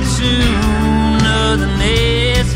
to of the next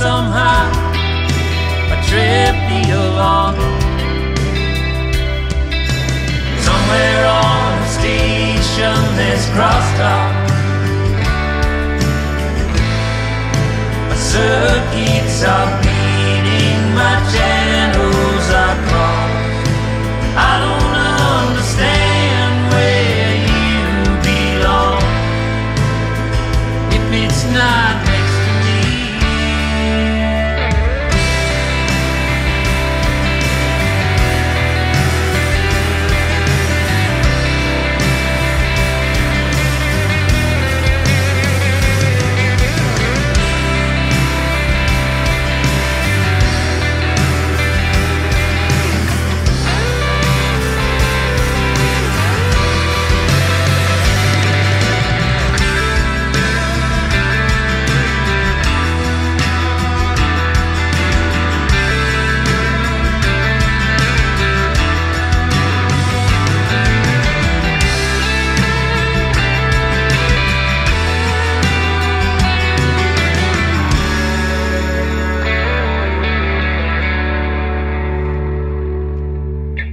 somehow.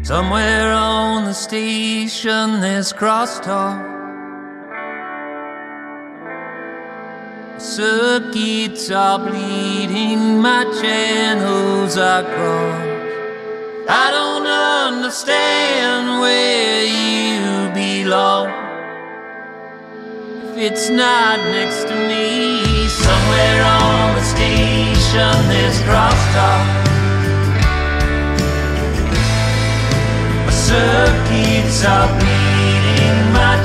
Somewhere on the station there's crosstalk. Circuits are bleeding, my channels are crossed. I don't understand where you belong. If it's not next to me, somewhere on the station there's crosstalk. Streets are bleeding my